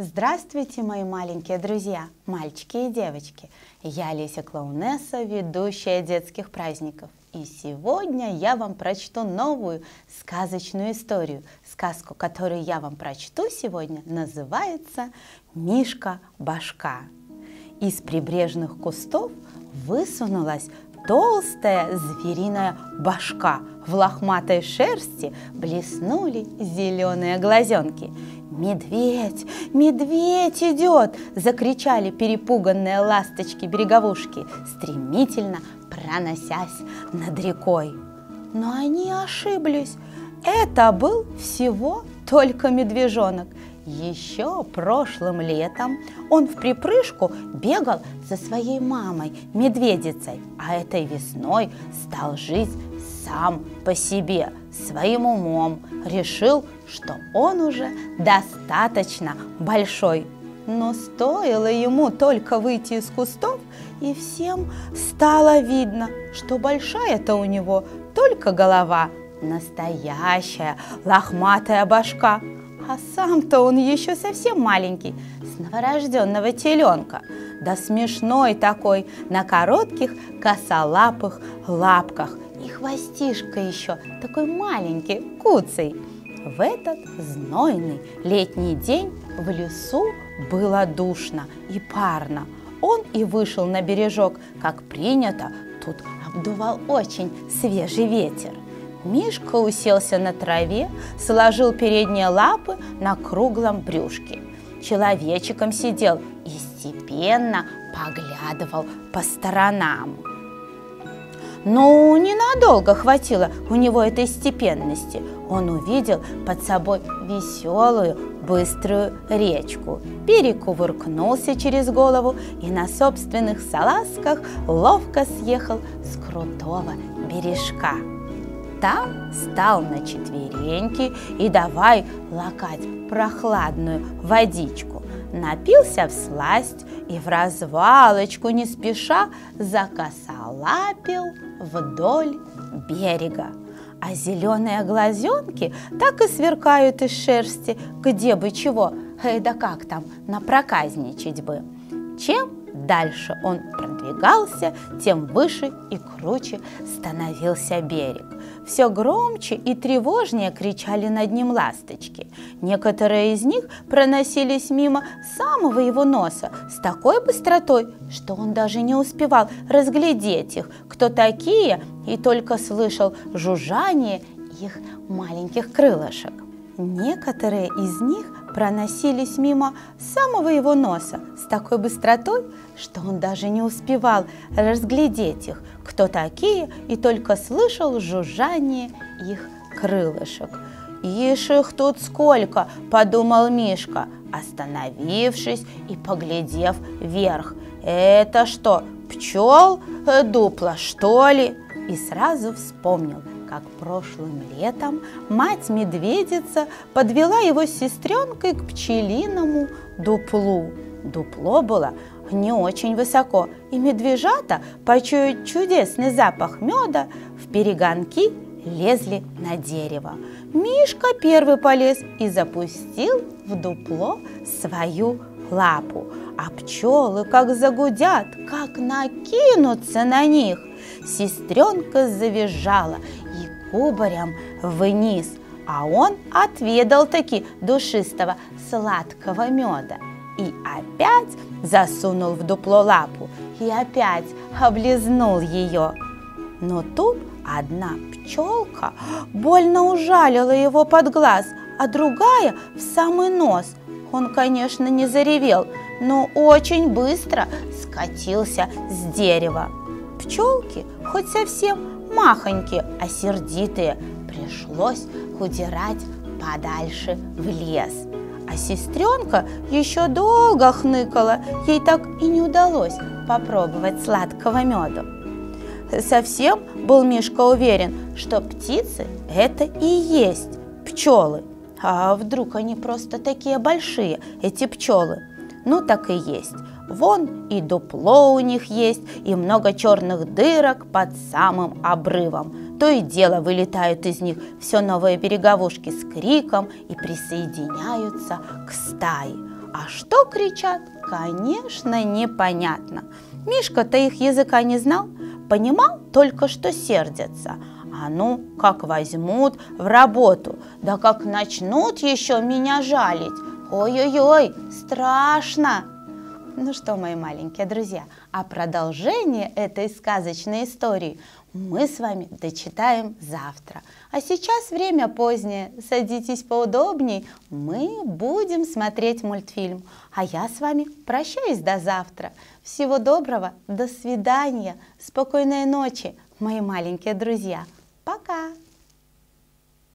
Здравствуйте, мои маленькие друзья, мальчики и девочки. Я Леся Клоунесса, ведущая детских праздников. И сегодня я вам прочту новую сказочную историю. Сказку, которую я вам прочту сегодня, называется «Мишка-башка». Из прибрежных кустов высунулась толстая звериная башка. В лохматой шерсти блеснули зеленые глазенки. «Медведь! Медведь идет!» – закричали перепуганные ласточки-береговушки, стремительно проносясь над рекой. Но они ошиблись. Это был всего только медвежонок. Еще прошлым летом он в припрыжку бегал за своей мамой, медведицей, а этой весной стал жить сам по себе, своим умом, решил, что он уже достаточно большой. Но стоило ему только выйти из кустов, и всем стало видно, что большая-то у него только голова, настоящая лохматая башка, а сам-то он еще совсем маленький, с новорожденного теленка, да смешной такой, на коротких косолапых лапках, и хвостишка еще такой маленький, куцый. В этот знойный летний день в лесу было душно и парно. Он и вышел на бережок, как принято, тут обдувал очень свежий ветер. Мишка уселся на траве, сложил передние лапы на круглом брюшке. Человечиком сидел и степенно поглядывал по сторонам. Но ненадолго хватило у него этой степенности. Он увидел под собой веселую, быструю речку, перекувыркнулся через голову и на собственных салазках ловко съехал с крутого бережка. Там стал на четвереньки и давай лакать прохладную водичку. Напился в сласть и в развалочку не спеша закосолапил вдоль берега. А зеленые глазенки так и сверкают из шерсти, где бы чего, э, да как там, напроказничать бы. Чем дальше он продвигался, тем выше и круче становился берег. Все громче и тревожнее кричали над ним ласточки. Некоторые из них проносились мимо самого его носа с такой быстротой, что он даже не успевал разглядеть их, кто такие, и только слышал жужжание их маленьких крылышек. Некоторые из них проносились мимо самого его носа с такой быстротой, что он даже не успевал разглядеть их, кто такие, и только слышал жужжание их крылышек. «Ишь их тут сколько!» – подумал Мишка, остановившись и поглядев вверх. «Это что, пчел э, дупло, что ли?» И сразу вспомнил, как прошлым летом мать-медведица подвела его с сестренкой к пчелиному дуплу. Дупло было не очень высоко, и медвежата, почуя чудесный запах меда, в перегонки лезли на дерево. Мишка первый полез и запустил в дупло свою лапу. А пчелы как загудят, как накинутся на них. Сестренка завизжала кубарем вниз, а он отведал таки душистого сладкого меда и опять засунул в дупло лапу и опять облизнул ее. Но тут одна пчелка больно ужалила его под глаз, а другая в самый нос. Он, конечно, не заревел, но очень быстро скатился с дерева. Пчелки, хоть совсем махонькие, а сердитые, пришлось удирать подальше в лес. А сестренка еще долго хныкала, ей так и не удалось попробовать сладкого меда. Совсем был Мишка уверен, что птицы – это и есть пчелы. А вдруг они просто такие большие, эти пчелы? Ну, так и есть. Вон и дупло у них есть, и много черных дырок под самым обрывом. То и дело вылетают из них все новые береговушки с криком и присоединяются к стае. А что кричат, конечно, непонятно. Мишка-то их языка не знал, понимал только, что сердятся. А ну, как возьмут в работу, да как начнут еще меня жалить. Ой-ой-ой, страшно! Ну что, мои маленькие друзья, а продолжение этой сказочной истории мы с вами дочитаем завтра. А сейчас время позднее, садитесь поудобней, мы будем смотреть мультфильм. А я с вами прощаюсь до завтра. Всего доброго, до свидания, спокойной ночи, мои маленькие друзья. Пока!